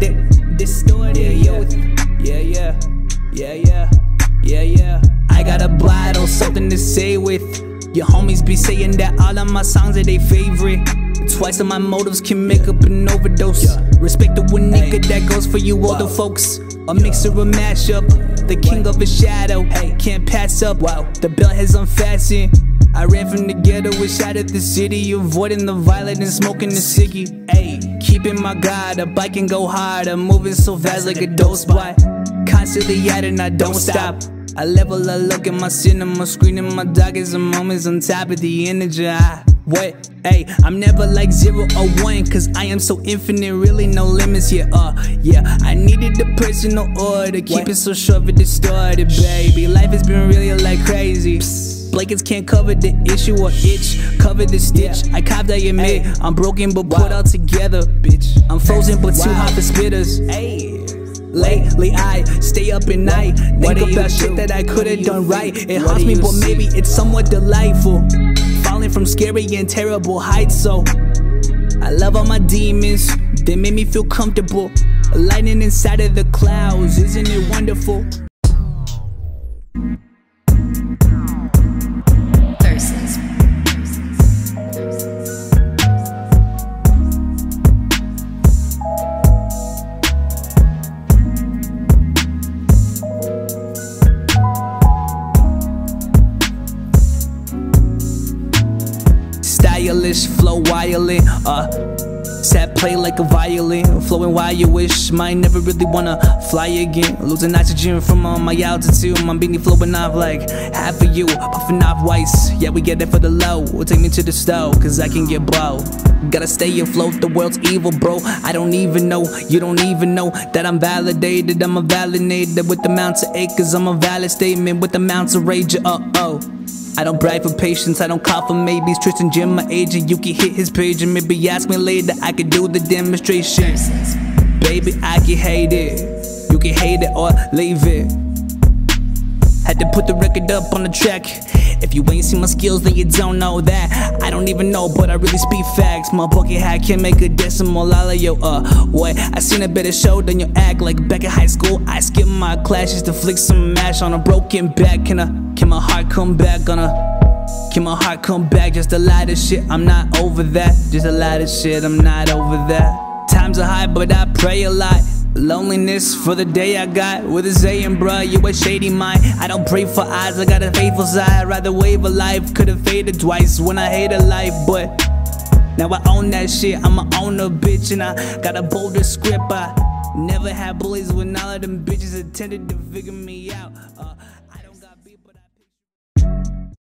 di- distorted. Yeah, yeah, yeah, yeah, yeah, yeah, yeah. I got a bottle, something to say with. Your homies be saying that all of my songs are their favorite. Twice of my motives can make yeah. up an overdose. Yeah. Respect the Wauneka hey. that goes for you wow. older folks. A mixer, a mashup, the king what? of a shadow. Hey, can't pass up. Wow, the belt has unfastened. I ran from the ghetto and shot at the city, avoiding the violence and smoking the ciggy. Ayy, keeping my guard up, I can go hard. I'm moving so fast like a dope spot. Constantly at it, I don't stop. I level, I look at my cinema screen and my darkest moments on top of the energy. I what? Hey, I'm never like zero or one, cause I am so infinite, really no limits here. Uh, yeah, I needed the personal order, keep it so short but distorted, baby. Life has been really like crazy. Blankets can't cover the issue or itch, cover the stitch. I copped, I admit, I'm broken but put all together, bitch. I'm frozen but too hot for spitters. Lately I stay up at night, think about shit that I could've done right. It haunts me, but maybe it's somewhat delightful. Falling from scary and terrible heights, so I love all my demons. They make me feel comfortable. Lightning inside of the clouds, isn't it wonderful? Flow violent, uh Sad play like a violin, flowing while you wish. Might never really wanna fly again. Losing oxygen from all my altitude. My beanie flowing off like half of you, puffing off whites. Yeah, we get it for the low. Take me to the stove, cause I can get blow. Gotta stay afloat, the world's evil, bro. I don't even know, you don't even know that I'm validated. I'm a validated with amounts of acres. I'm a valid statement with amounts of rage. Uh oh. I don't brag for patience, I don't call for maybes. Tristan Jim, my agent, you can hit his page and maybe ask me later. I could do the demonstration. Baby, I can hate it. You can hate it or leave it. Had to put the record up on the track. If you ain't seen my skills, then you don't know that. I don't even know, but I really speak facts. My bucket hat can make a decimal. Of yo, uh, what? I seen a better show than your act. Like back in high school, I skipped my classes to flick some mash on a broken back. Can I, can my heart come back on a? Can my heart come back? Just a lot of shit. I'm not over that. Just a lot of shit. I'm not over that. Times are high, but I pray a lot. Loneliness for the day I got with a saying, bruh, you a shady mind. I don't pray for eyes, I got a faithful side. Rather wave a life, could've faded twice when I hated life, but now I own that shit. I'm a owner, bitch, and I got a bolder script. I never had bullies when all of them bitches attempted to figure me out. Uh,